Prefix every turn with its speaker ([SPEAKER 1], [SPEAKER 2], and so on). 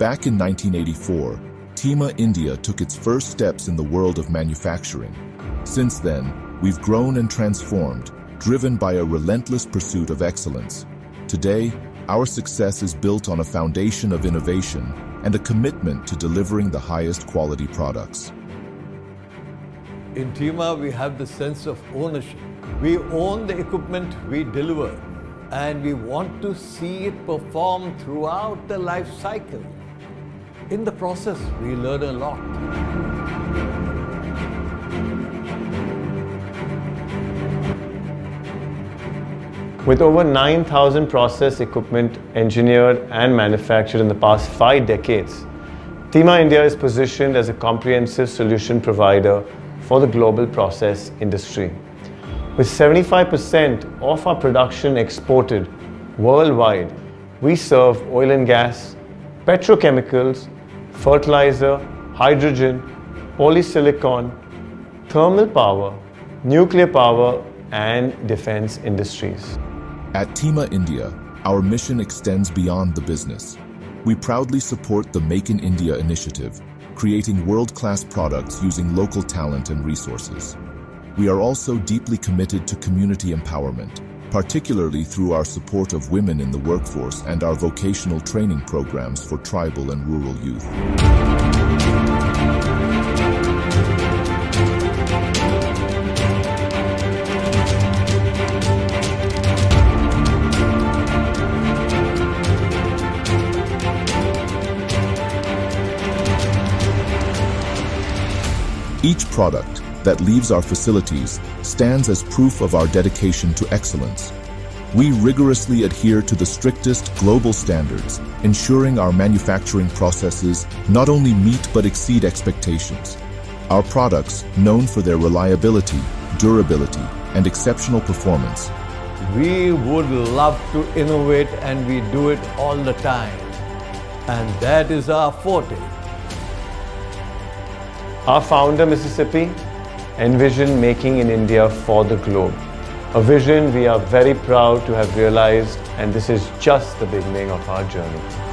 [SPEAKER 1] Back in 1984, Tema India took its first steps in the world of manufacturing. Since then, we've grown and transformed, driven by a relentless pursuit of excellence. Today, our success is built on a foundation of innovation and a commitment to delivering the highest quality products.
[SPEAKER 2] In Tima, we have the sense of ownership. We own the equipment we deliver, and we want to see it perform throughout the life cycle. In the process, we learn a lot.
[SPEAKER 3] With over 9,000 process equipment engineered and manufactured in the past five decades, Tema India is positioned as a comprehensive solution provider for the global process industry. With 75% of our production exported worldwide, we serve oil and gas, petrochemicals, fertilizer, hydrogen, polysilicon, thermal power, nuclear power, and defense industries.
[SPEAKER 1] At Tema India, our mission extends beyond the business. We proudly support the Make in India initiative, creating world-class products using local talent and resources. We are also deeply committed to community empowerment, particularly through our support of women in the workforce and our vocational training programs for tribal and rural youth. Each product that leaves our facilities stands as proof of our dedication to excellence. We rigorously adhere to the strictest global standards, ensuring our manufacturing processes not only meet but exceed expectations. Our products, known for their reliability, durability, and exceptional performance,
[SPEAKER 2] We would love to innovate, and we do it all the time. And that is our forte.
[SPEAKER 3] Our founder, Mr. Sippy, envisioned making in India for the globe. A vision we are very proud to have realized, and this is just the beginning of our journey.